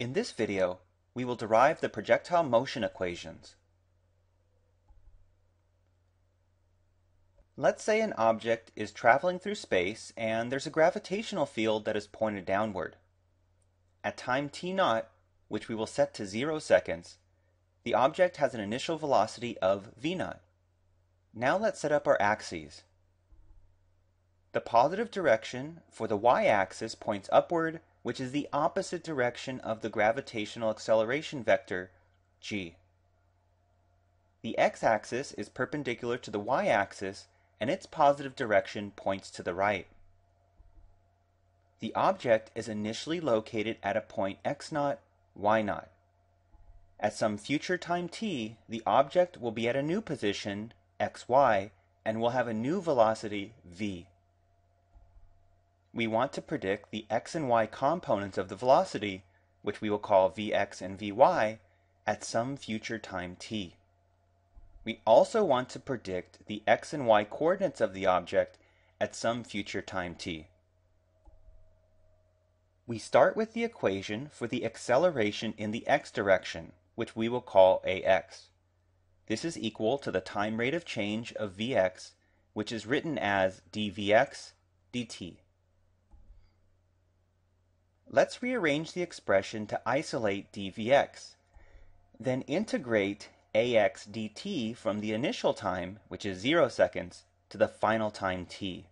In this video, we will derive the projectile motion equations. Let's say an object is traveling through space and there's a gravitational field that is pointed downward. At time t naught, which we will set to 0 seconds, the object has an initial velocity of v naught. Now let's set up our axes. The positive direction for the y-axis points upward, which is the opposite direction of the gravitational acceleration vector, g. The x-axis is perpendicular to the y-axis, and its positive direction points to the right. The object is initially located at a point x naught, y naught. At some future time t, the object will be at a new position, xy, and will have a new velocity, v. We want to predict the x and y components of the velocity, which we will call vx and vy, at some future time t. We also want to predict the x and y coordinates of the object at some future time t. We start with the equation for the acceleration in the x direction, which we will call ax. This is equal to the time rate of change of vx, which is written as dvx dt. Let's rearrange the expression to isolate dvx. Then integrate ax dt from the initial time, which is 0 seconds, to the final time t.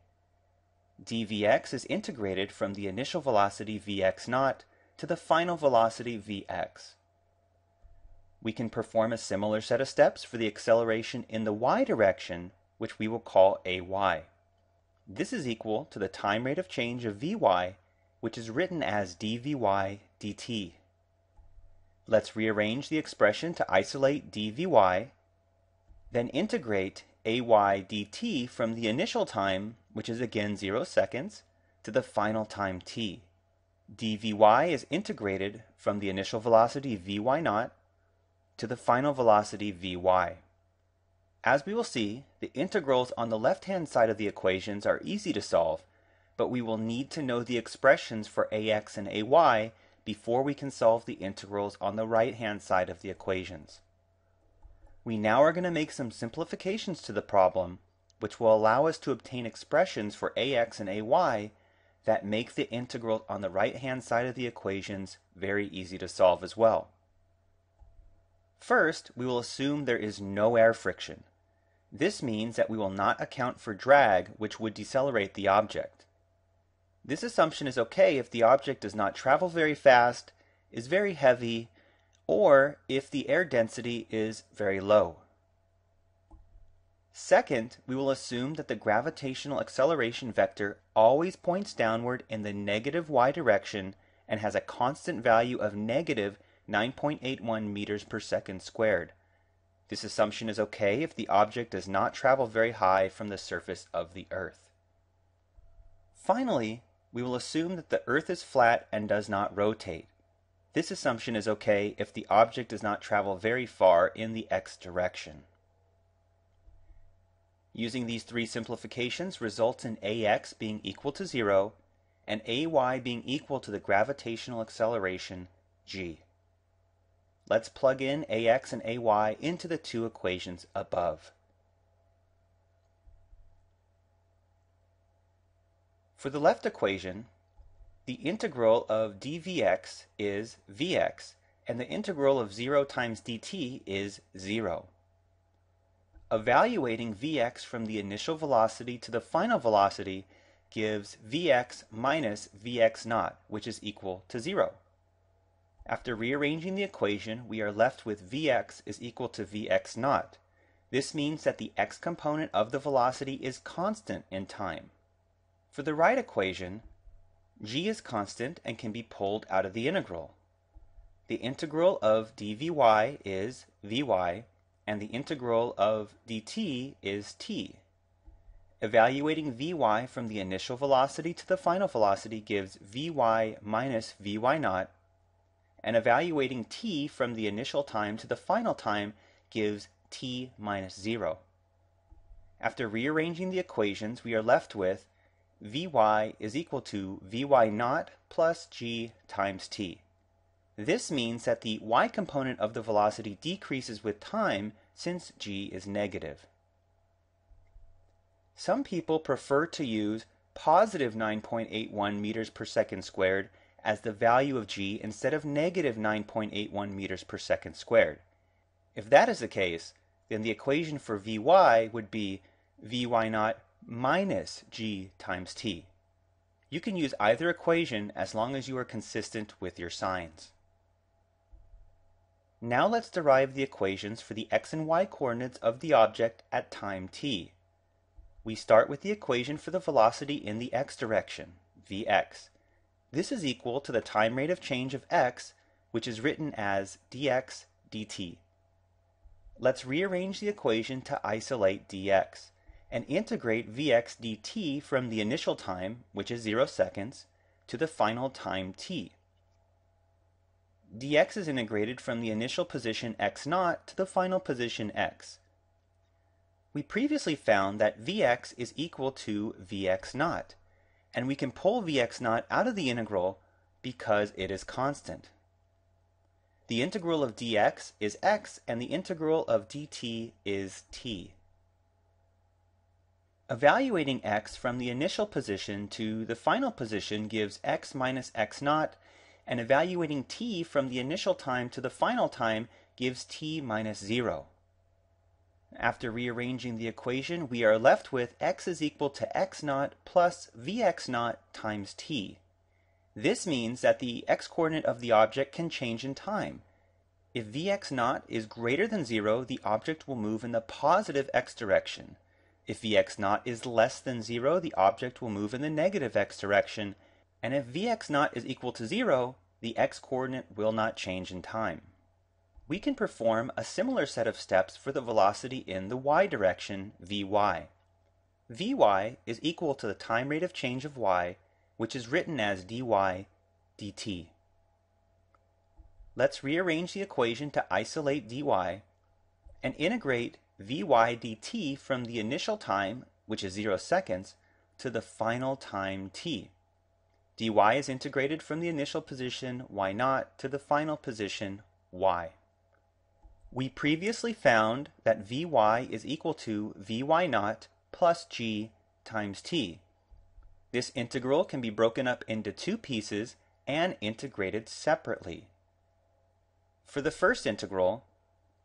dvx is integrated from the initial velocity vx naught to the final velocity vx. We can perform a similar set of steps for the acceleration in the y direction, which we will call ay. This is equal to the time rate of change of vy which is written as dvy dt. Let's rearrange the expression to isolate dvy, then integrate ay dt from the initial time, which is again 0 seconds, to the final time t. dvy is integrated from the initial velocity vy naught to the final velocity vy. As we will see, the integrals on the left-hand side of the equations are easy to solve, but we will need to know the expressions for ax and ay before we can solve the integrals on the right-hand side of the equations. We now are going to make some simplifications to the problem, which will allow us to obtain expressions for ax and ay that make the integral on the right-hand side of the equations very easy to solve as well. First, we will assume there is no air friction. This means that we will not account for drag, which would decelerate the object. This assumption is okay if the object does not travel very fast, is very heavy, or if the air density is very low. Second, we will assume that the gravitational acceleration vector always points downward in the negative y direction and has a constant value of negative 9.81 meters per second squared. This assumption is okay if the object does not travel very high from the surface of the Earth. Finally, we will assume that the Earth is flat and does not rotate. This assumption is okay if the object does not travel very far in the x direction. Using these three simplifications results in ax being equal to 0 and ay being equal to the gravitational acceleration g. Let's plug in ax and ay into the two equations above. For the left equation, the integral of dvx is vx, and the integral of 0 times dt is 0. Evaluating vx from the initial velocity to the final velocity gives vx minus vx naught, which is equal to 0. After rearranging the equation, we are left with vx is equal to vx naught. This means that the x component of the velocity is constant in time. For the right equation, g is constant and can be pulled out of the integral. The integral of dvy is vy, and the integral of dt is t. Evaluating vy from the initial velocity to the final velocity gives vy minus vy naught, and evaluating t from the initial time to the final time gives t minus 0. After rearranging the equations, we are left with Vy is equal to Vy naught plus g times t. This means that the y component of the velocity decreases with time since g is negative. Some people prefer to use positive 9.81 meters per second squared as the value of g instead of negative 9.81 meters per second squared. If that is the case, then the equation for Vy would be Vy naught minus g times t. You can use either equation as long as you are consistent with your signs. Now let's derive the equations for the x and y coordinates of the object at time t. We start with the equation for the velocity in the x direction, vx. This is equal to the time rate of change of x, which is written as dx dt. Let's rearrange the equation to isolate dx and integrate vx dt from the initial time, which is 0 seconds, to the final time t dx is integrated from the initial position x naught to the final position x. We previously found that vx is equal to vx naught, and we can pull vx naught out of the integral because it is constant. The integral of dx is x, and the integral of dt is t. Evaluating x from the initial position to the final position gives x minus x naught and evaluating t from the initial time to the final time gives t minus 0. After rearranging the equation, we are left with x is equal to x naught plus vx naught times t. This means that the x-coordinate of the object can change in time. If vx naught is greater than 0, the object will move in the positive x direction. If vx naught is less than 0, the object will move in the negative x direction, and if Vx naught is equal to 0, the x-coordinate will not change in time. We can perform a similar set of steps for the velocity in the y direction, Vy. Vy is equal to the time rate of change of y, which is written as dy dt. Let's rearrange the equation to isolate dy and integrate Vy dt from the initial time, which is 0 seconds, to the final time t dy is integrated from the initial position y naught to the final position y. We previously found that Vy is equal to Vy naught plus g times t. This integral can be broken up into two pieces and integrated separately. For the first integral,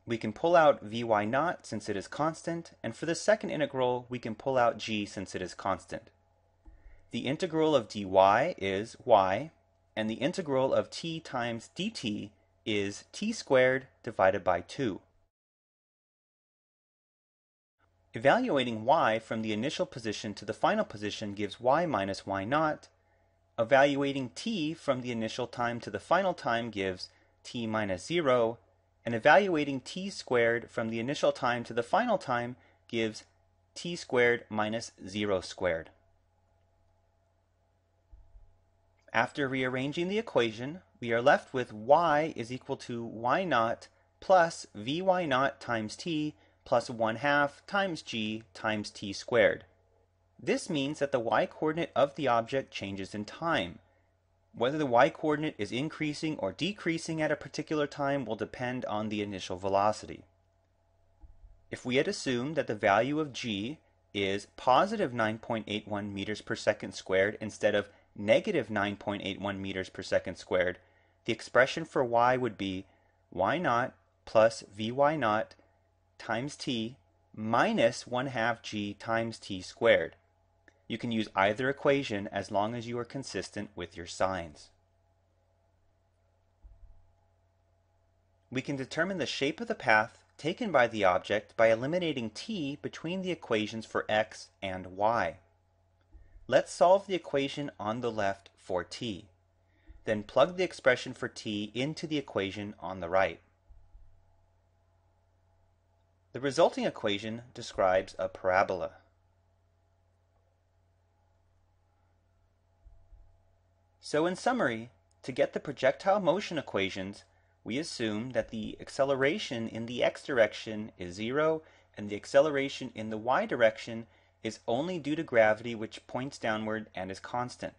we can pull out Vy naught since it is constant, and for the second integral, we can pull out g since it is constant. The integral of dy is y, and the integral of t times dt is t squared divided by 2. Evaluating y from the initial position to the final position gives y minus y naught. Evaluating t from the initial time to the final time gives t minus 0. And evaluating t squared from the initial time to the final time gives t squared minus 0 squared. After rearranging the equation, we are left with y is equal to y naught plus vy naught times t plus 1 half times g times t squared. This means that the y-coordinate of the object changes in time. Whether the y-coordinate is increasing or decreasing at a particular time will depend on the initial velocity. If we had assumed that the value of g is positive 9.81 meters per second squared instead of negative 9.81 meters per second squared, the expression for y would be y naught plus vy naught times t minus 1 half g times t squared. You can use either equation as long as you are consistent with your signs. We can determine the shape of the path taken by the object by eliminating t between the equations for x and y. Let's solve the equation on the left for t. Then plug the expression for t into the equation on the right. The resulting equation describes a parabola. So in summary, to get the projectile motion equations, we assume that the acceleration in the x direction is zero and the acceleration in the y direction is only due to gravity which points downward and is constant.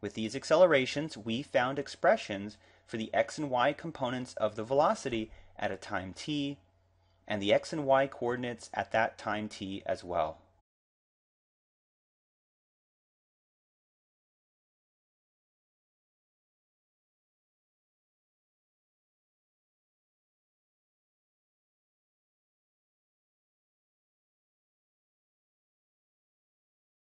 With these accelerations, we found expressions for the x and y components of the velocity at a time t, and the x and y coordinates at that time t as well.